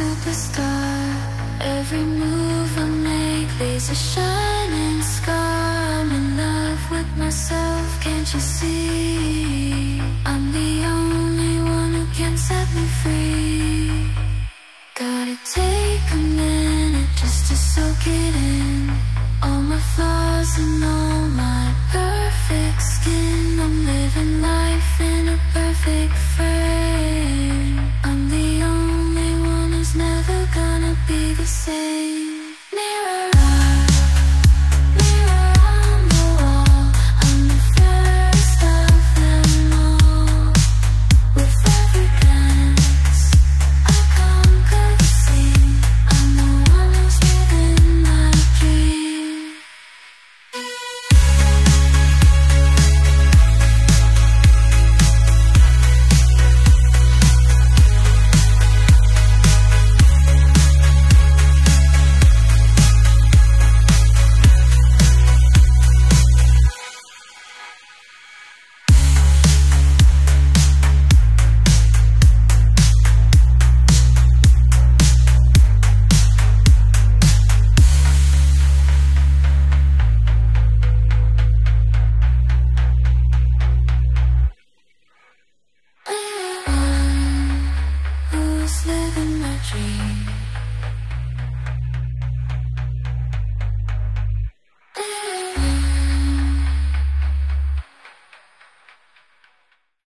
superstar. Every move I make leaves a shining scar. I'm in love with myself, can't you see? I'm the only one who can set me free. Gotta take a minute just to soak it in. All my flaws and all my perfect skin. I'm living life in the same.